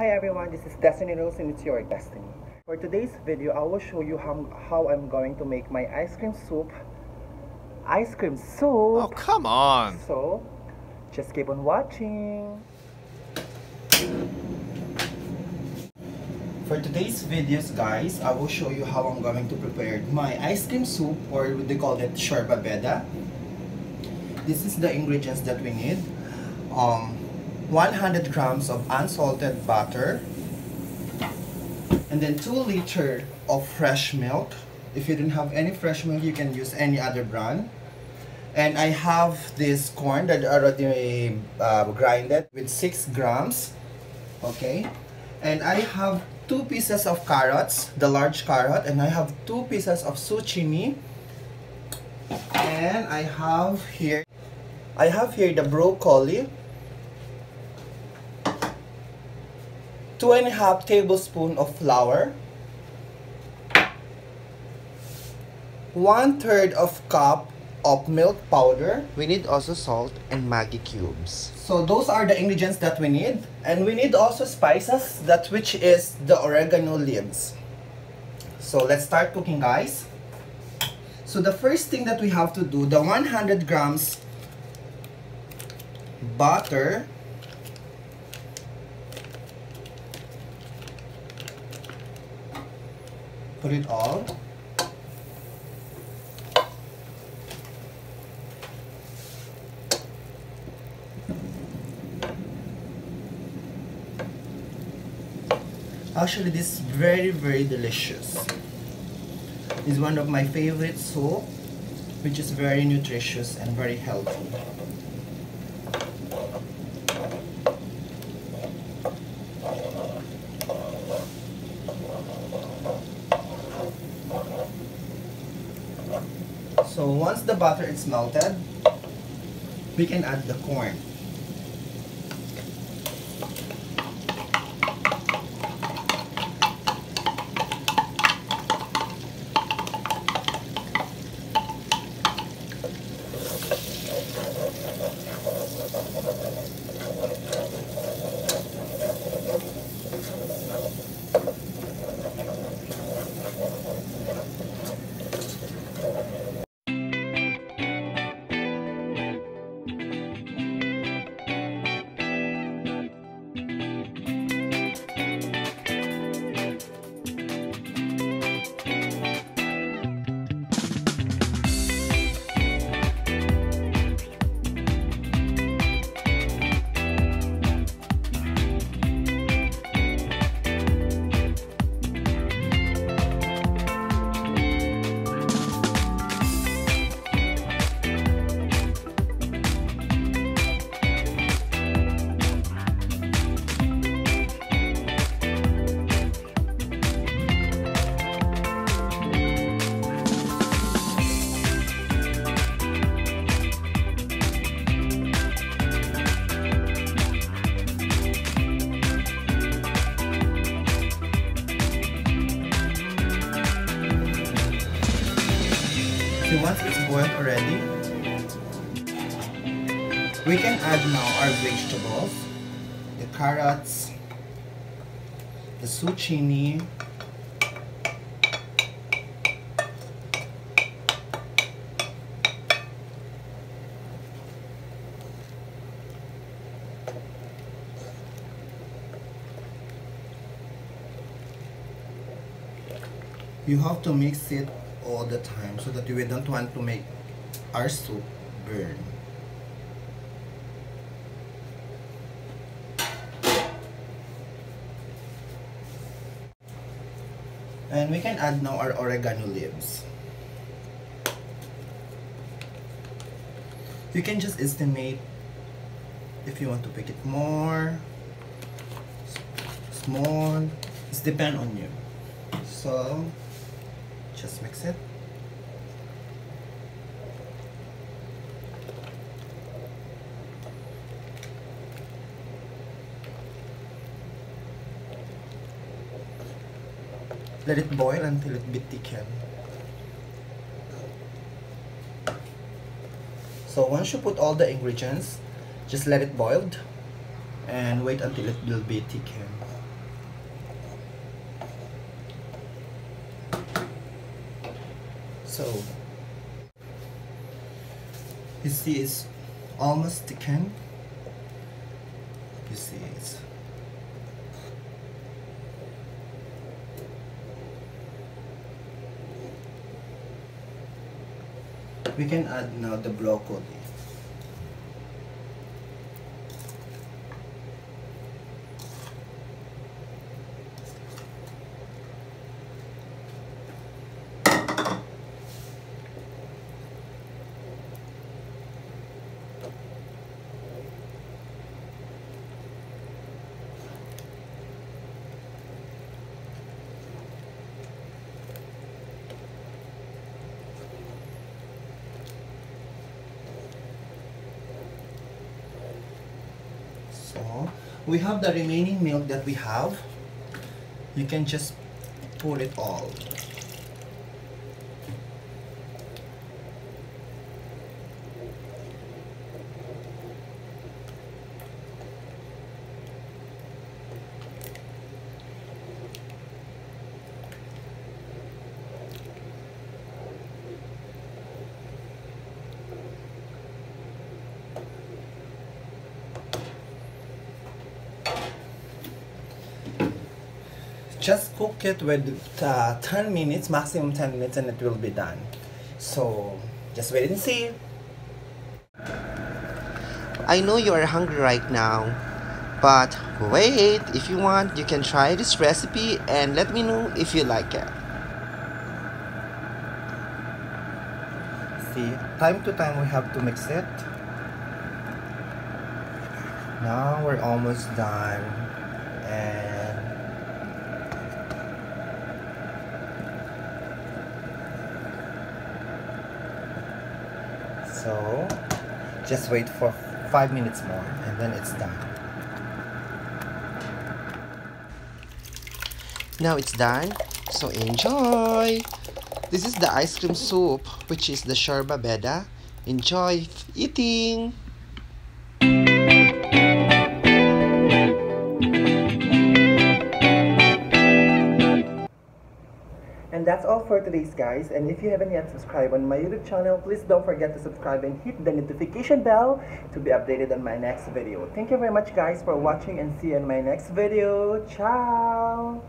Hi everyone, this is Destiny Rose and it's your Destiny. For today's video, I will show you how, how I'm going to make my ice cream soup. Ice cream soup! Oh, come on. So, just keep on watching. For today's videos guys, I will show you how I'm going to prepare my ice cream soup or they call it shorba beda. This is the ingredients that we need. Um, 100 grams of unsalted butter and then 2 liter of fresh milk. If you don't have any fresh milk, you can use any other brand. And I have this corn that already uh, grinded with 6 grams. Okay. And I have two pieces of carrots, the large carrot, and I have two pieces of zucchini. And I have here, I have here the broccoli, two and a half tablespoon of flour, one third of cup of milk powder. We need also salt and Maggi cubes. So those are the ingredients that we need. And we need also spices, that which is the oregano leaves. So let's start cooking guys. So the first thing that we have to do, the 100 grams butter put it all. Actually this is very very delicious. It's one of my favorite soup which is very nutritious and very healthy once the butter is melted, we can add the corn. Once it's already, we can add now our vegetables, the carrots, the zucchini, you have to mix it all the time so that you don't want to make our soup burn. And we can add now our oregano leaves. You can just estimate if you want to pick it more, small, it's depend on you. So just mix it Let it boil until it be thickened. So once you put all the ingredients, just let it boiled and wait until it will be thickened. So you see it's almost thickened. You see it's we can add now the broccoli So we have the remaining milk that we have. You can just pour it all. Just cook it with uh, 10 minutes maximum 10 minutes and it will be done. So just wait and see. I know you are hungry right now but wait if you want you can try this recipe and let me know if you like it. See time to time we have to mix it. Now we're almost done. And so just wait for five minutes more and then it's done. Now it's done so enjoy! This is the ice cream soup which is the shorba beda. Enjoy eating And that's all for today's guys. And if you haven't yet subscribed on my YouTube channel, please don't forget to subscribe and hit the notification bell to be updated on my next video. Thank you very much guys for watching and see you in my next video. Ciao!